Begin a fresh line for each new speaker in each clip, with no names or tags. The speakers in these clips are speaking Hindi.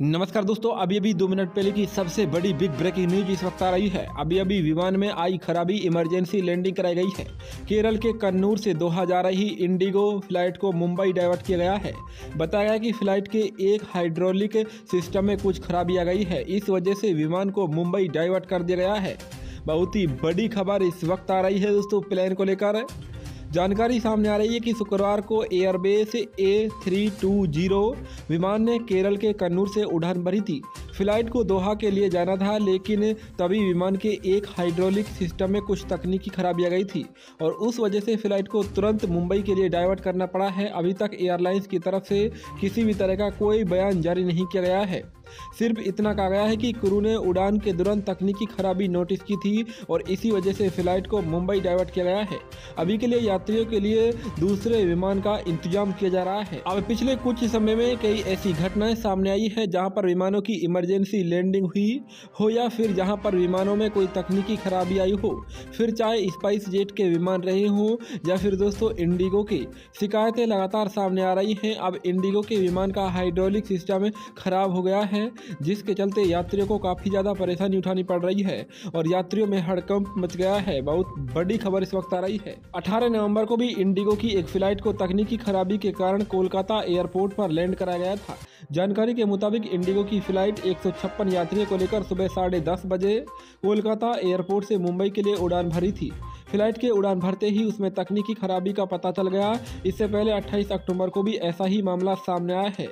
नमस्कार दोस्तों अभी अभी दो मिनट पहले की सबसे बड़ी बिग ब्रेकिंग न्यूज़ इस वक्त आ रही है। अभी अभी विमान में आई खराबी इमरजेंसी लैंडिंग कराई गई है। केरल के कन्नूर से दोहा जा रही इंडिगो फ़्लाइट को मुंबई डाइवर्ट किया गया है। बताया गया कि फ़्लाइट के एक हाइड्रोलिक सिस्टम में कुछ खराबी आ गई है। इस वजह से विमान को मुंबई डाइवर्ट कर दिया गया है। बहुत ही बड़ी खबर इस वक्त आ रही है दोस्तों प्लेन को लेकर। जानकारी सामने आ रही है कि शुक्रवार को airbase A three two zero विमान ने केरल के कन्नूर से उड़ान भरी थी। फ़्लाइट को दोहा के लिए जाना था, लेकिन तभी विमान के एक हाइड्रोलिक सिस्टम में कुछ तकनीकी खराबी आ गई थी और उस वजह से फ़्लाइट को तुरंत मुंबई के लिए डाइवर्ट करना पड़ा है। अभी तक एयरलाइंस की तरफ़ से किसी भी तरह का कोई बयान जारी नहीं किया गया है। सिर्फ़ इतना कहा गया है कि क्रू ने उड़ान के दौरान तकनीकी खराबी नोटिस की थी और इसी वजह से फ़्लाइट को मुंबई डाइवर्ट किया गया है। अभी के लिए यात्रियों के लिए दूसरे विमान का इंतज़ाम किया जा रहा है। अब पिछले कुछ समय में कई ऐसी घटनाएँ सामने आई है जहाँ पर विमानों की इमरजेंसी लैंडिंग हुई हो या फिर जहाँ पर विमानों में कोई तकनीकी खराबी आई हो। फिर चाहे स्पाइस जेट के विमान रहे हों या फिर दोस्तों इंडिगो की, शिकायतें लगातार सामने आ रही हैं। अब इंडिगो के विमान का हाइड्रोलिक सिस्टम खराब हो गया है जिसके चलते यात्रियों को काफ़ी ज़्यादा परेशानी उठानी पड़ रही है और यात्रियों में हड़कंप मच गया है। बहुत बड़ी खबर इस वक्त आ रही है। 18 नवंबर को भी इंडिगो की एक फ़्लाइट को तकनीकी खराबी के कारण कोलकाता एयरपोर्ट पर लैंड कराया गया था। जानकारी के मुताबिक इंडिगो की फ़्लाइट एक सौ छप्पन यात्रियों को लेकर सुबह साढ़े दस बजे कोलकाता एयरपोर्ट से मुंबई के लिए उड़ान भरी थी। फ़्लाइट के उड़ान भरते ही उसमें तकनीकी खराबी का पता चल गया। इससे पहले 28 अक्टूबर को भी ऐसा ही मामला सामने आया है।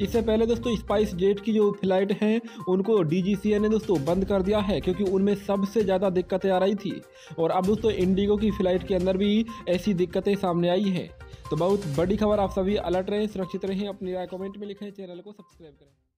इससे पहले दोस्तों स्पाइस जेट की जो फ़्लाइट हैं, उनको डीजीसीए ने दोस्तों बंद कर दिया है, क्योंकि उनमें सबसे ज़्यादा दिक्कतें आ रही थी। और अब दोस्तों इंडिगो की फ़्लाइट के अंदर भी ऐसी दिक्कतें सामने आई हैं। तो बहुत बड़ी खबर आप सभी अलर्ट रहें, सुरक्षित रहें, अपनी राय कमेंट में लिखें, चैनल को सब्सक्राइब करें।